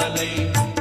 I name.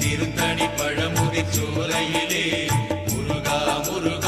Tiruttani பழமுதி சோலையிலே முருகா முருகா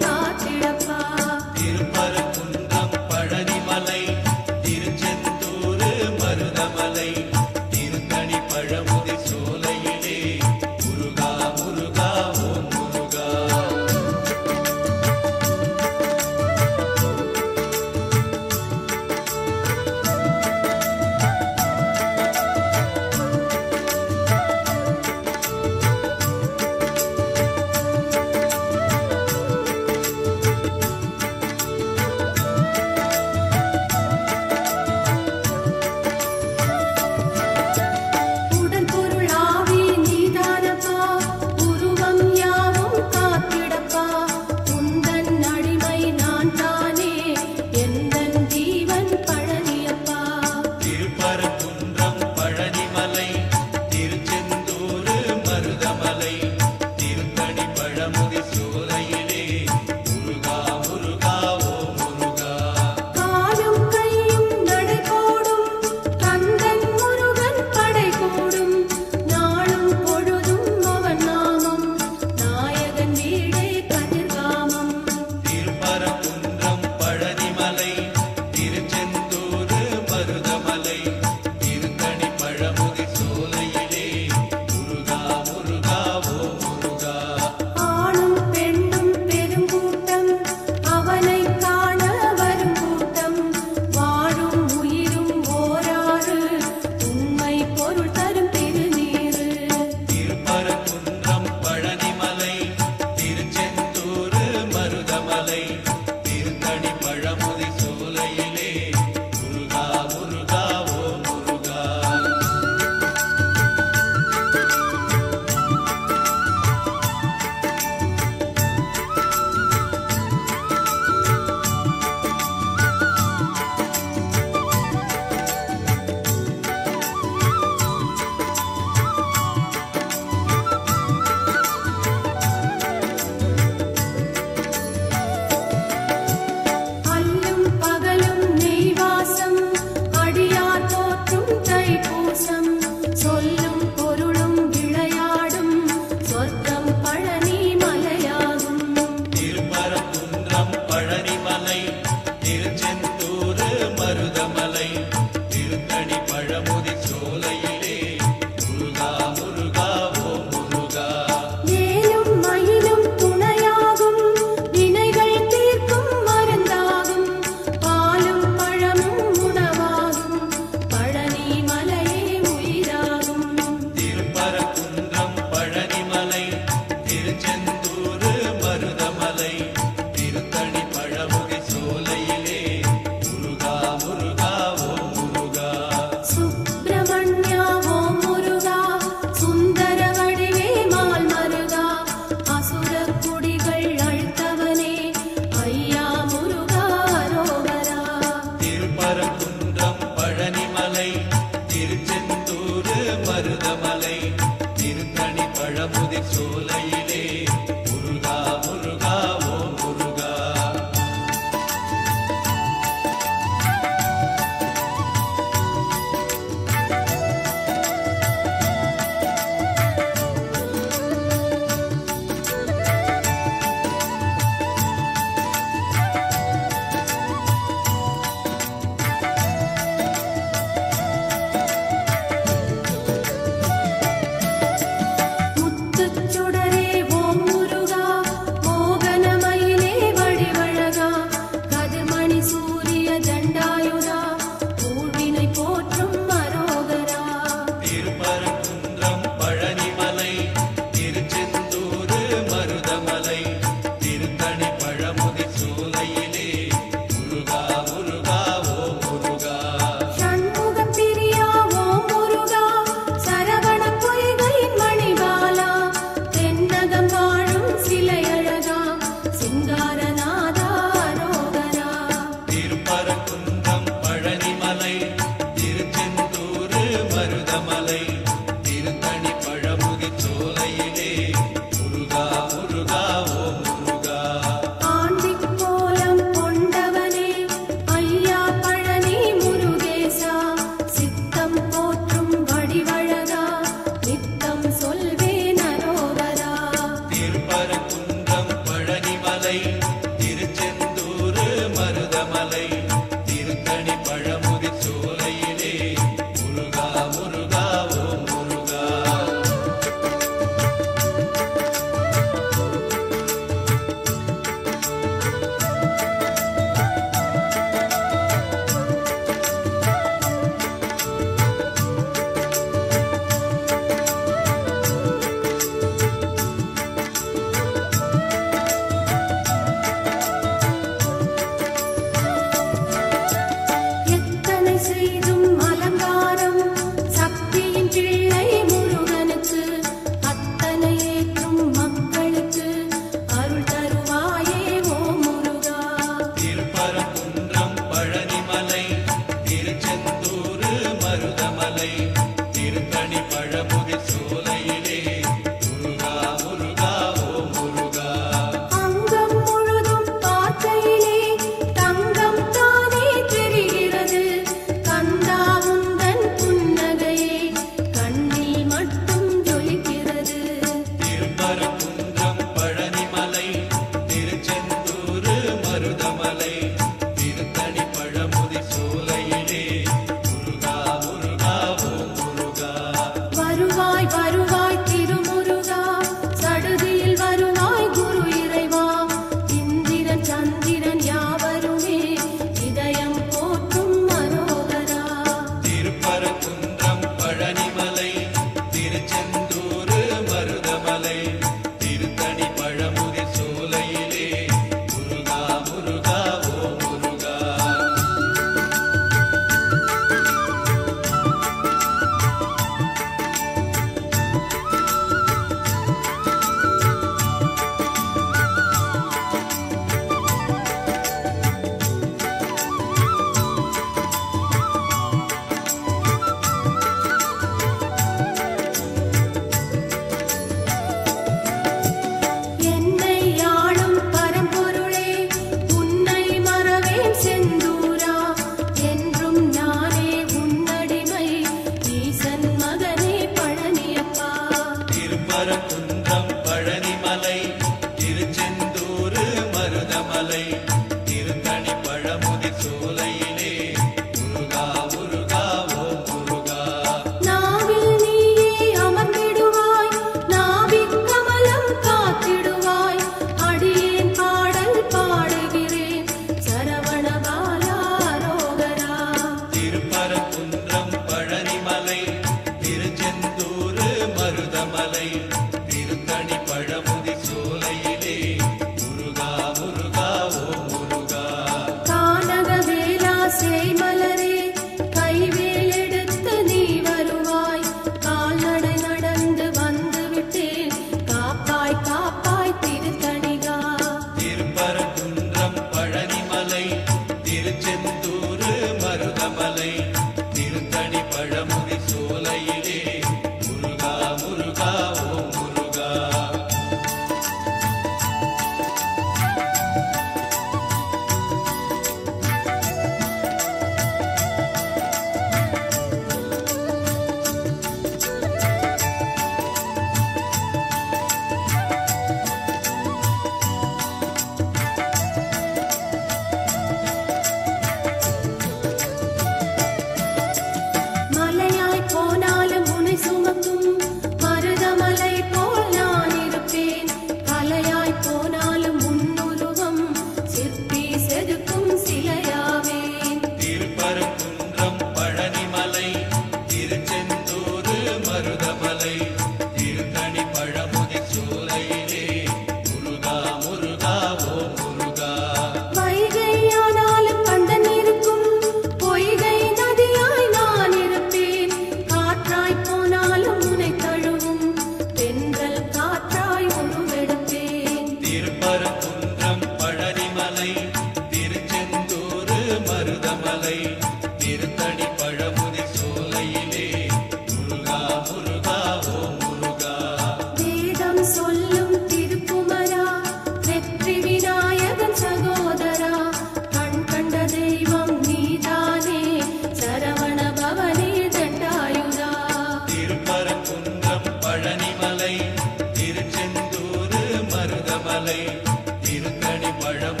திருத்தணி பழம்